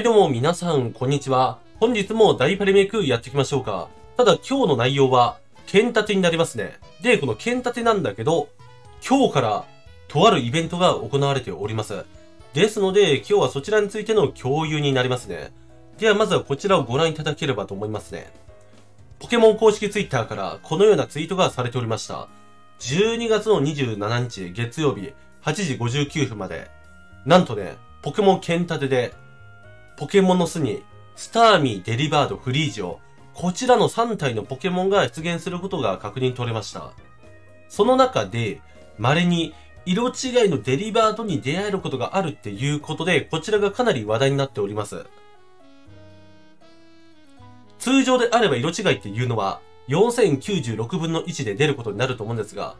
はいどうも皆さん、こんにちは。本日も大パリメイクやっていきましょうか。ただ今日の内容は、剣立てになりますね。で、この剣立てなんだけど、今日からとあるイベントが行われております。ですので、今日はそちらについての共有になりますね。ではまずはこちらをご覧いただければと思いますね。ポケモン公式ツイッターからこのようなツイートがされておりました。12月の27日月曜日8時59分まで、なんとね、ポケモン剣立てで、ポケモンの巣に、スターミー、デリバード、フリージオ、こちらの3体のポケモンが出現することが確認取れました。その中で、稀に色違いのデリバードに出会えることがあるっていうことで、こちらがかなり話題になっております。通常であれば色違いっていうのは、4096分の1で出ることになると思うんですが、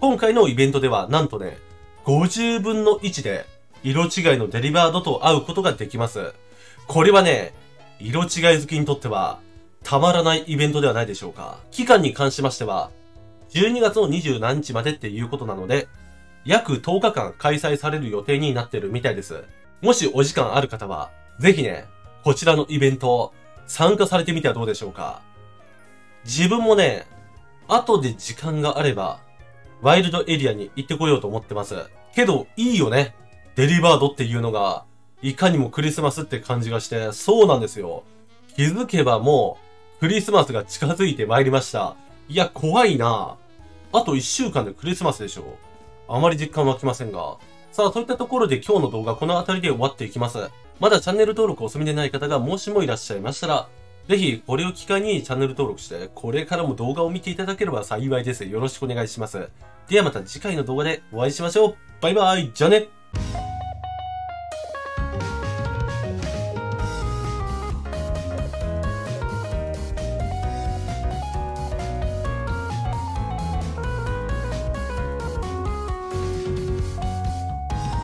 今回のイベントではなんとね、50分の1で色違いのデリバードと会うことができます。これはね、色違い好きにとっては、たまらないイベントではないでしょうか。期間に関しましては、12月の27日までっていうことなので、約10日間開催される予定になってるみたいです。もしお時間ある方は、ぜひね、こちらのイベント、参加されてみてはどうでしょうか。自分もね、後で時間があれば、ワイルドエリアに行ってこようと思ってます。けど、いいよね。デリバードっていうのが、いかにもクリスマスって感じがして、そうなんですよ。気づけばもう、クリスマスが近づいてまいりました。いや、怖いなあと1週間でクリスマスでしょ。あまり実感湧きませんが。さあ、そういったところで今日の動画この辺りで終わっていきます。まだチャンネル登録お済みでない方がもしもいらっしゃいましたら、ぜひこれを機会にチャンネル登録して、これからも動画を見ていただければ幸いです。よろしくお願いします。ではまた次回の動画でお会いしましょう。バイバイじゃあね